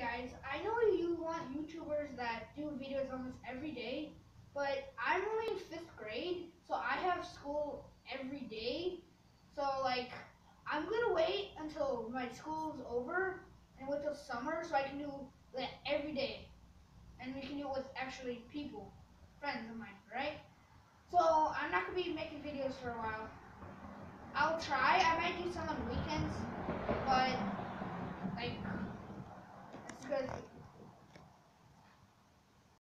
guys, I know you want YouTubers that do videos almost every day, but I'm only in fifth grade, so I have school every day. So like, I'm gonna wait until my school's over and wait till summer so I can do that every day, and we can do it with actually people, friends of mine, right? So I'm not gonna be making videos for a while. I'll try. I might do some on weekends,